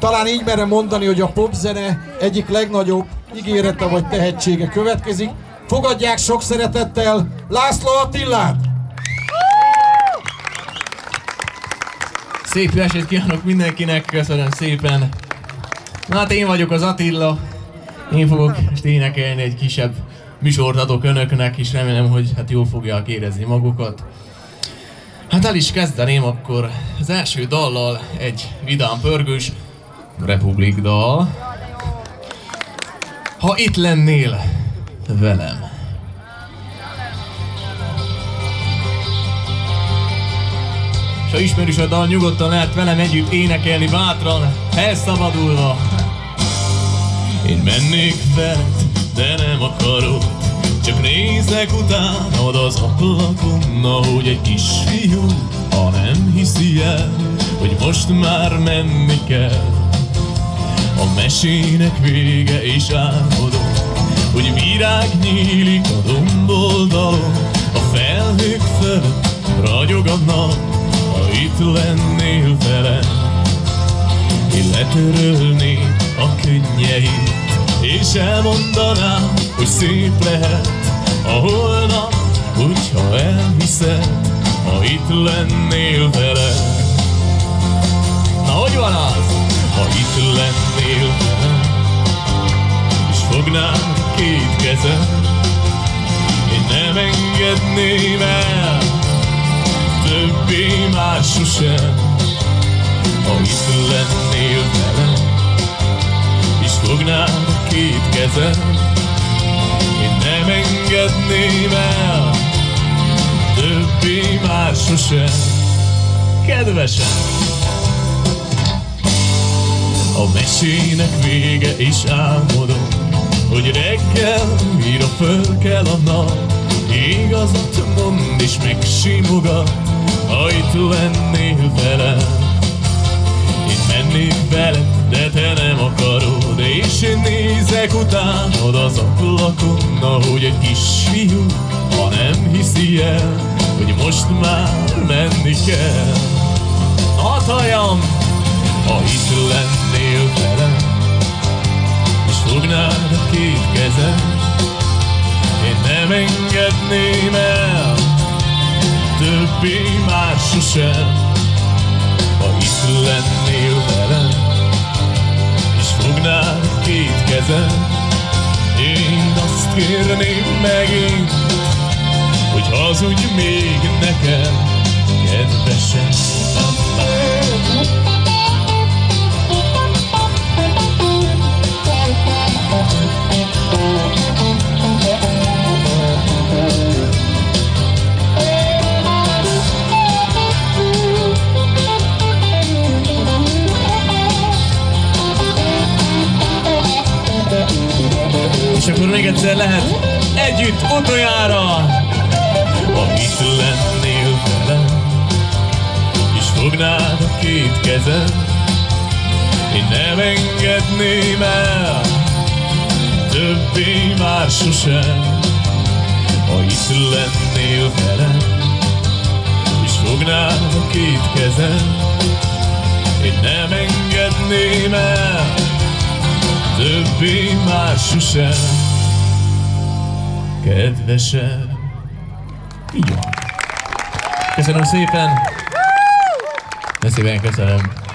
talán így merem mondani, hogy a popzene egyik legnagyobb ígérete vagy tehetsége következik. Fogadják sok szeretettel László Attillát! Szép estét kívánok mindenkinek, köszönöm szépen. Na hát én vagyok az Attila, én fogok most énekelni egy kisebb műsort adok önöknek, és remélem, hogy hát jól fogják érezni magukat. Hát el is kezdeném akkor az első dallal, egy vidám pörgős Republik dal. Ha itt lennél velem. És ha ismerős a dal, nyugodtan lehet velem együtt énekelni bátran, felszabadulva. Én mennék veled, de nem akarok Csak nézek utánad az ablakon Ahogy egy kisfiú, ha nem hiszi el Hogy most már menni kell A mesének vége és álmodom Hogy virág nyílik a domboldalon. A felhők fölött ragyog a nap Ha itt lennél velem én letörölném a könnyeit És elmondanám, hogy szép lehet a holnap Hogyha elhiszed, ha itt lennél velem Na hogy van az? Két kezem Én nem engedném el Többé már sosem ha itt lennél velem És fognád a két kezem. Én nem engedném el Többé már sosem. Kedvesem! A mesének vége és álmodom Hogy reggel újra föl kell a nap. Igazat mond és megsimogat itt lennél velem én mennék veled, de te nem akarod És én nézek utánad az ablakon Ahogy egy kisfiú, ha nem hiszi el Hogy most már menni kell. Hadd halljam, ha itt lennél engedném el Többé már sosem ha itt lennél velem És fognád két kezem. Én azt kérném megint Hogy hazudj még nekem Kedvesem És akkor még egyszer lehet együtt utoljára. Ha itt lennél velem És fognád a két kezem Én nem engedném el Többé már sosem. Ha itt lennél velem És fognád a két kezem Én nem engedném el többé már sosem, kedvesem. Így van. Köszönöm szépen. Nagyon szépen köszönöm.